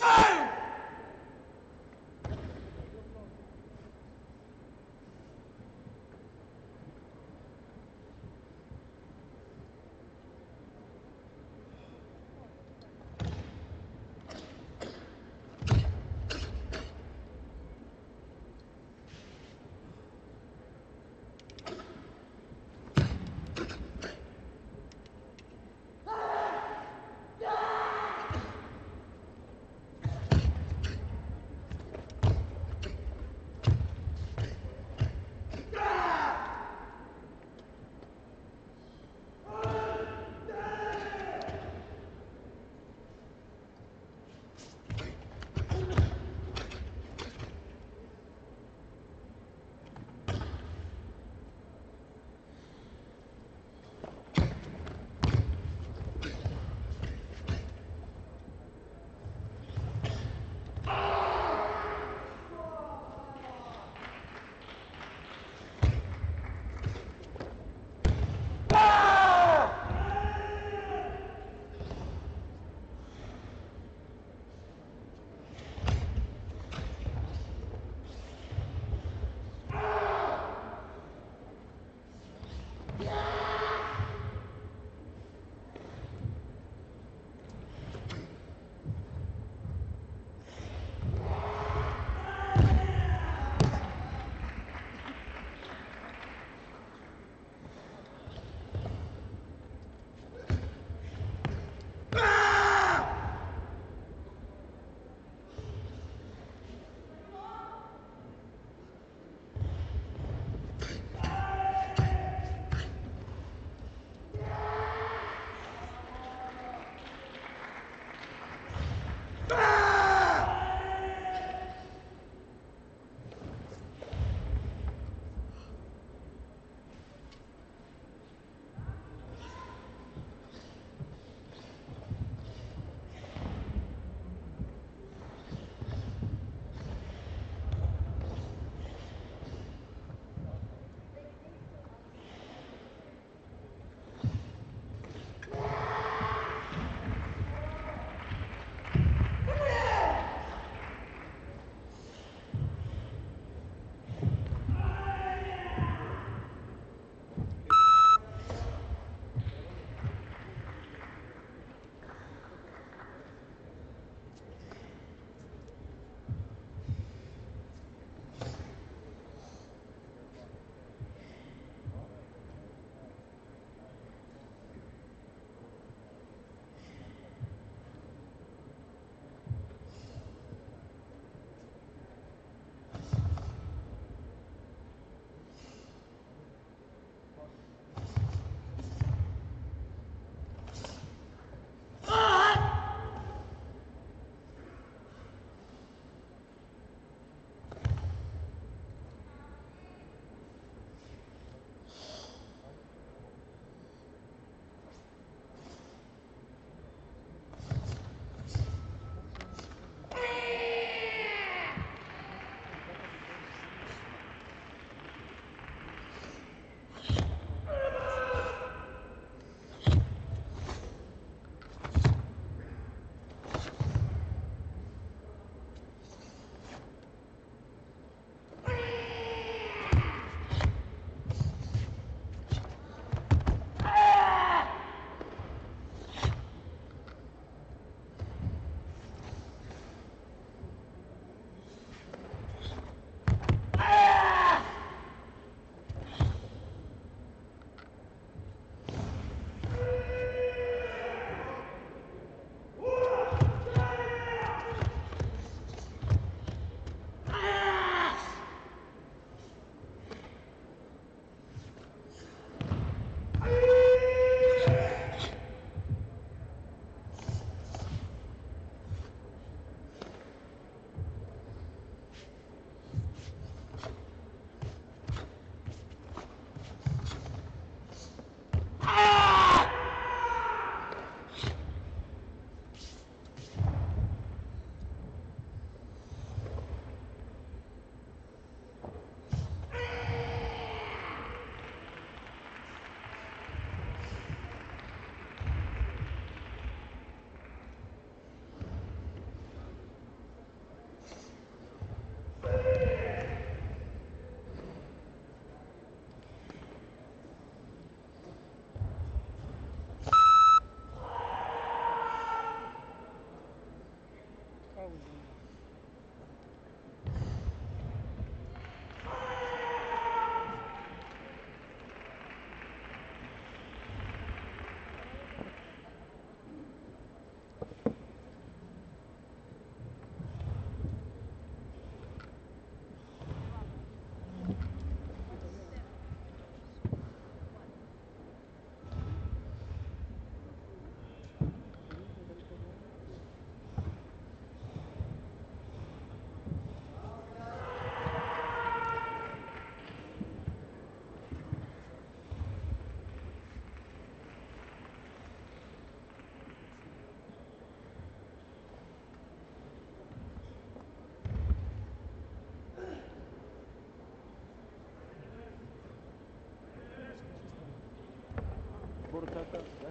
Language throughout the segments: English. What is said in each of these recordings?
Crucify!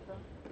Better?